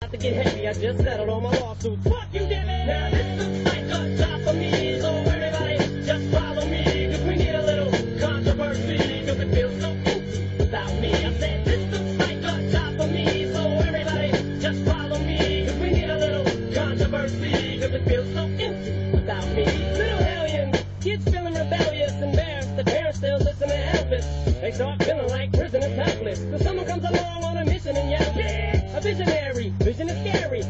Not to get heavy, I just settled on my lawsuit. Fuck you, damn it! Now this looks like a job for me, so everybody just follow me, cause we need a little controversy, cause it feels so empty without me. I said this looks like a job for me, so everybody just follow me, cause we need a little controversy, cause it feels so empty without me. Little hellions, kids feeling rebellious, embarrassed, the parents still listen to Elvis. They start feeling like prisoners helpless, cause someone comes along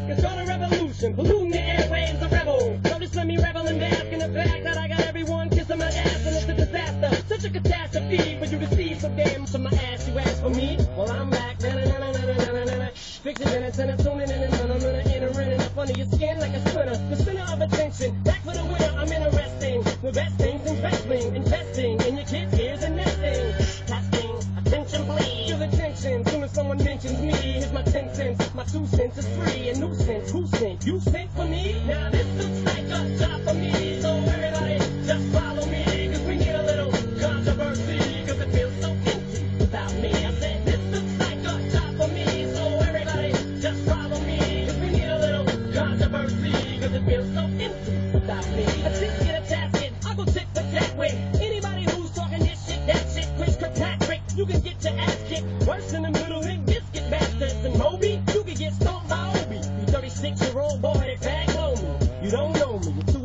Can start a revolution, polluting the airwaves, a rebel. So just let me revel and bask in the fact that I got everyone kissing my ass and it's a disaster. Such a catastrophe for you to see. So damn, to my ass, you ask for me. Well, I'm back. Na, na, na, na, na, na, na, na. Fixing minutes and tuning in and I'm gonna enter in and up under your skin like a splinter. The center of attention. Back for the winner, I'm interesting. The best things in wrestling, investing in your kids' ears and nesting. Testing, attention please. Feel the tension. Soon as someone mentions me, here's my ten cents. My two cents is free. Sent? You sent for me? Now this looks like a job for me. So everybody just follow me. Cause we need a little controversy. Cause it feels so empty without me. I said this looks like a job for me. So everybody just follow me. Cause we need a little controversy. Cause it feels so empty without me. A ticket, a tasket. I go tit for tat with anybody who's talking this shit, that shit. Chris Kirkpatrick, you can get your ass kicked. Worse in six year old boy that back on me. You don't know me.